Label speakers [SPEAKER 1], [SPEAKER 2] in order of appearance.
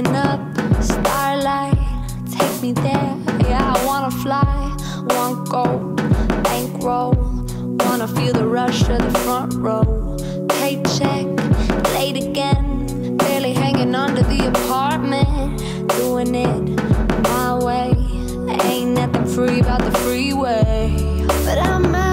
[SPEAKER 1] up, starlight, take me there. Yeah, I wanna fly, want gold, bankroll, wanna feel the rush of the front row. Paycheck, late again, barely hanging onto the apartment, doing it my way. Ain't nothing free about the freeway, but I'm out.